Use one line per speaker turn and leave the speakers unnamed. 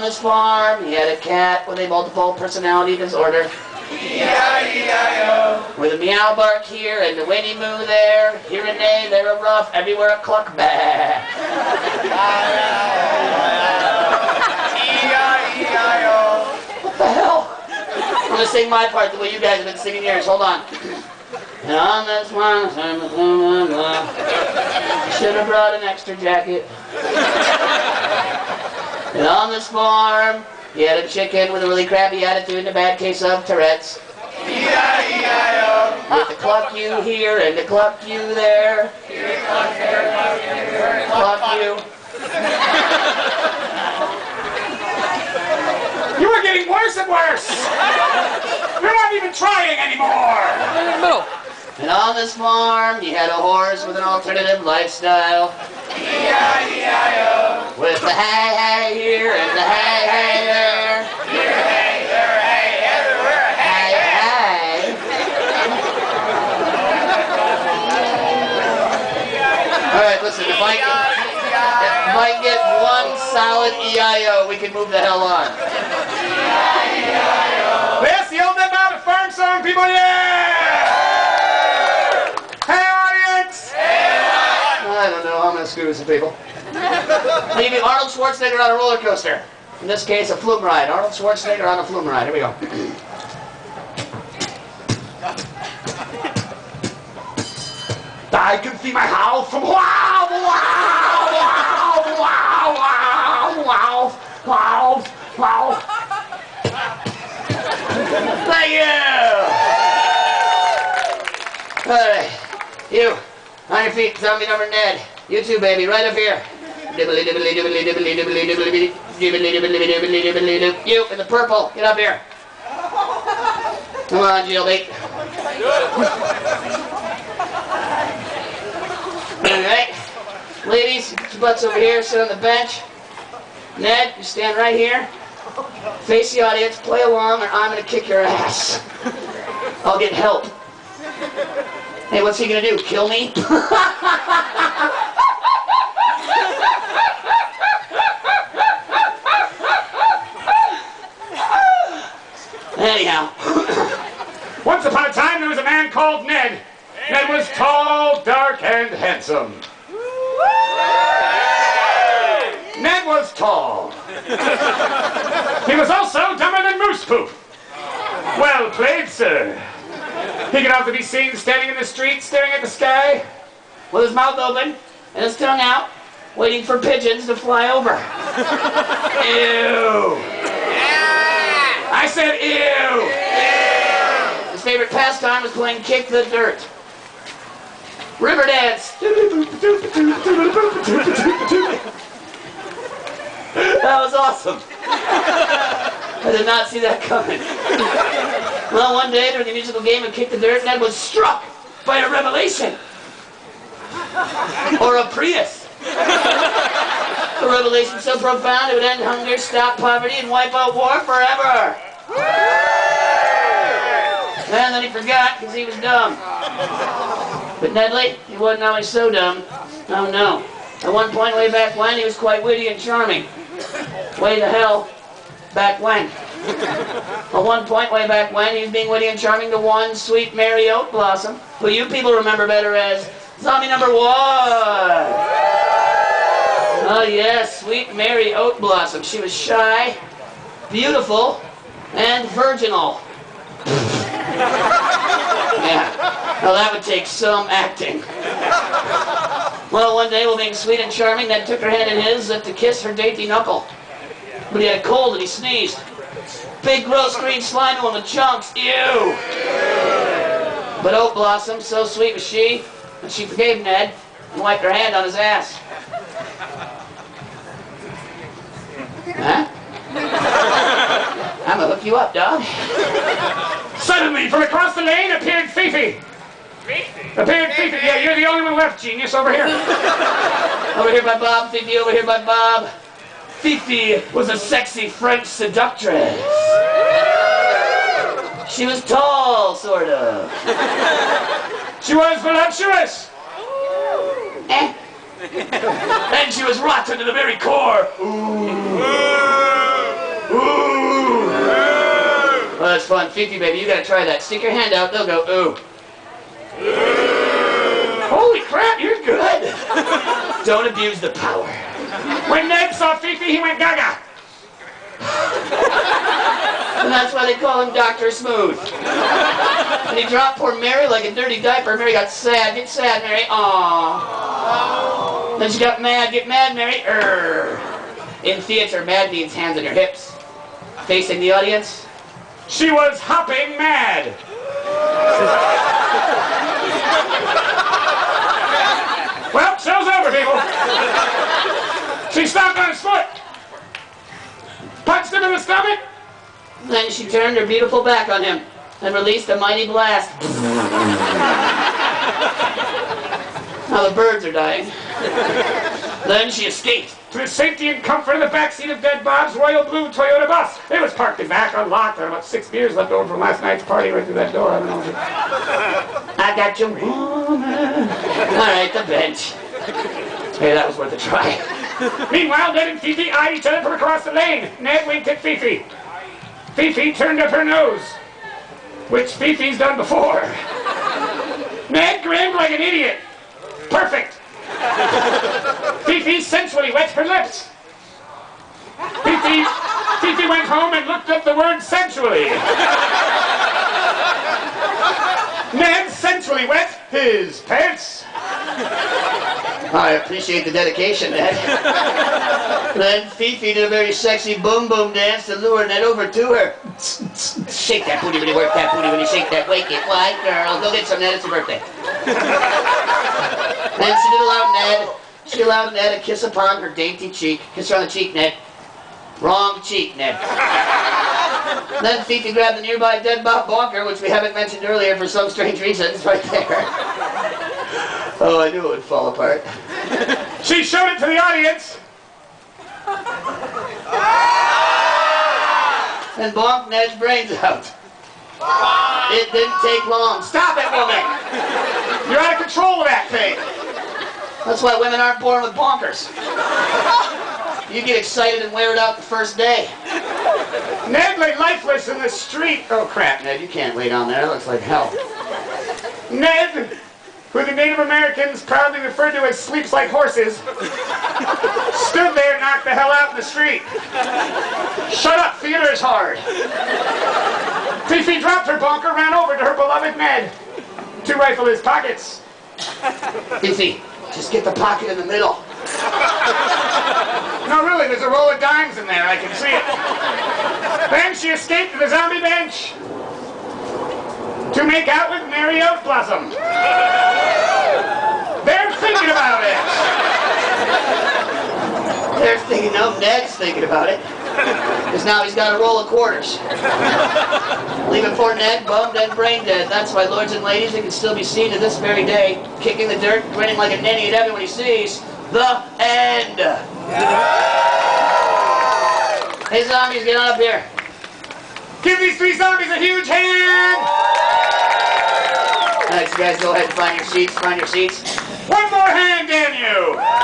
on this farm, he had a cat with a multiple personality disorder.
E-I-E-I-O.
With a meow bark here and a whinny moo there, here and nay, there a rough, everywhere a cluck bah.
E-I-E-I-O.
What the hell? I'm gonna sing my part the way you guys have been singing yours. Hold on. And on this one, should have brought an extra jacket. And on this farm, he had a chicken with a really crappy attitude and a bad case of Tourette's.
E-I-E-I-O.
With the cluck you here and the cluck you there. Cluck you.
You are getting worse and worse. You're not even trying anymore.
And on this farm, he had a horse with an alternative lifestyle.
E-I-E-I-O.
With the hay hay here and the hay hay there.
Here, hey, there, hey, everywhere, Hey
hey.
hey.
All right, listen. If I if I get one solid EIO, we can move the hell on. E-I-E-I-O.
That's the old man about farm song, people, yeah! Hey, audience!
I'm gonna with some people. Maybe Arnold Schwarzenegger on a roller coaster. In this case, a flume ride. Arnold Schwarzenegger on a flume ride. Here we go. I can see my house from wow, wow, wow, wow, wow, wow, wow, wow. Thank you. Right, you on your feet, zombie number Ned. You too, baby, right up here. You in the purple, get up here. Come on, jailbait. All right, ladies, get your butts over here, sit on the bench. Ned, you stand right here. Face the audience, play along, or I'm gonna kick your ass. I'll get help. Hey, what's he gonna do? Kill me?
Upon a time, there was a man called Ned. Ned was tall, dark, and handsome. Ned was tall. He was also dumber than moose poop. Well played, sir. He could often be seen standing in the street staring at the sky.
with his mouth open and his tongue out, waiting for pigeons to fly over. Ew. I said ew. Pastime was playing kick the dirt. River dance. That was awesome. I did not see that coming. Well, one day during the musical game of Kick the Dirt, Ned was struck by a revelation. Or a Prius. A revelation so profound it would end hunger, stop poverty, and wipe out war forever. And then he forgot because he was dumb. But Nedley, he wasn't always so dumb. Oh no. At one point way back when, he was quite witty and charming. Way the hell back when. At one point way back when, he was being witty and charming to one sweet Mary Oak Blossom, who you people remember better as zombie number one. Oh yes, sweet Mary Oak Blossom. She was shy, beautiful, and virginal. Yeah. Well, that would take some acting. Well, one day, while being sweet and charming, Ned took her hand in his to kiss her dainty knuckle. But he had a cold and he sneezed. Big gross green slime on the chunks. Ew! But Oak Blossom, so sweet was she, that she forgave Ned and wiped her hand on his ass. Huh? I'm gonna hook you up, dog.
Suddenly, from across the lane appeared Fifi. Fifi? Appeared Fifi. Yeah, you're the only one left, genius, over here.
Over here by Bob, Fifi over here by Bob. Fifi was a sexy French seductress. She was tall, sort of.
She was voluptuous.
Eh? And she was rotten to the very core. Ooh. That's fun. Fifi, baby, you gotta try that. Stick your hand out, they'll go, ooh. Holy crap, you're good. Don't abuse the power.
When Ned saw Fifi, he went gaga.
And that's why they call him Dr. Smooth. And he dropped poor Mary like a dirty diaper. Mary got sad. Get sad, Mary. Aww. Then she got mad. Get mad, Mary. Err. In theater, mad means hands on your hips. Facing the audience.
She was hopping mad. well, show's over, people. She stopped on his foot. Punched him in the stomach.
Then she turned her beautiful back on him and released a mighty blast. now the birds are dying. Then she escaped.
To the safety and comfort of the backseat of Ded Bob's Royal Blue Toyota bus. It was parked in back, unlocked. There were about six beers left over from last night's party right through that door. I don't know.
I got your woman. All right, the bench. Hey, that was worth a try.
Meanwhile, Ned and Fifi eyed each other from across the lane. Ned winked at Fifi. Fifi turned up her nose, which Fifi's done before. Ned grinned like an idiot. Perfect. Fifi sensually wet her lips. Fifi, Fifi went home and looked up the word sensually. Ned sensually wet his pants.
I appreciate the dedication, Ned. then Fifi did a very sexy boom boom dance to lure Ned over to her. shake that booty when you work that booty when you shake that wake it. Why, girl? Go get some, Ned. It's your birthday. Then she did allow Ned. She allowed Ned a kiss upon her dainty cheek. Kiss her on the cheek, Ned. Wrong cheek, Ned. then Fifi grabbed the nearby Ded Bob Bonker, which we haven't mentioned earlier for some strange reason. It's right there. Oh, I knew it would fall apart.
She showed it to the audience.
and bonked Ned's brains out. It didn't take long. Stop it, woman!
You're out of control with that thing.
That's why women aren't born with bonkers. You get excited and wear it out the first day.
Ned lay lifeless in the street.
Oh crap, Ned, you can't lay down there. It looks like hell.
Ned, who the Native Americans proudly referred to as sleeps like horses, stood there and knocked the hell out in the street. Shut up, theater is hard. Fifi dropped her bonker, ran over to her beloved Ned to rifle his pockets.
Fifi, just get the pocket in the middle.
No, really, there's a roll of dimes in there. I can see it. Then she escaped to the zombie bench to make out with Mary Oat Blossom. They're thinking about it.
They're thinking, no, Ned's thinking about it. Because now he's got a roll of quarters. Leaving poor Ned bummed and brain dead. That's why, lords and ladies, it can still be seen to this very day, kicking the dirt, grinning like a ninny at everyone he sees. The end. Hey, zombies, get on up here.
Give these three zombies a huge hand.
All right, you guys go ahead and find your seats. Find your seats.
One more hand, damn you.